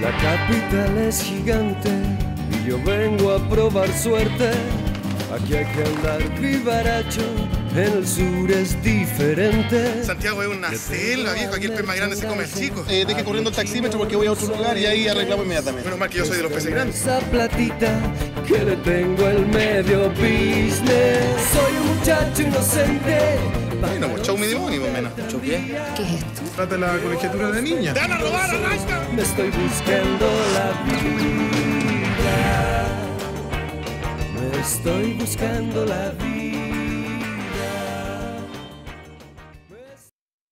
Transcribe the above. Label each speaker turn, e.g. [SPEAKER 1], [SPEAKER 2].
[SPEAKER 1] La capital es gigante y yo vengo a probar suerte. Aquí hay que andar vivaracho, en el sur es diferente.
[SPEAKER 2] Santiago es una selva, viejo. Aquí el pez más grande se come el chico.
[SPEAKER 3] Eh, deje corriendo el taxímetro porque voy a otro lugar y ahí arreglamos inmediatamente.
[SPEAKER 2] Menos mal que yo soy de los peces grandes.
[SPEAKER 1] Esa platita que le tengo el medio business. Soy un muchacho inocente.
[SPEAKER 2] Bueno, pues show mi demonio, más o menos.
[SPEAKER 4] ¿Qué es esto?
[SPEAKER 5] Trata la colegiatura de niña.
[SPEAKER 2] ¡Te van a robar, Alaska!
[SPEAKER 1] Me estoy buscando la vida. Me estoy buscando la vida.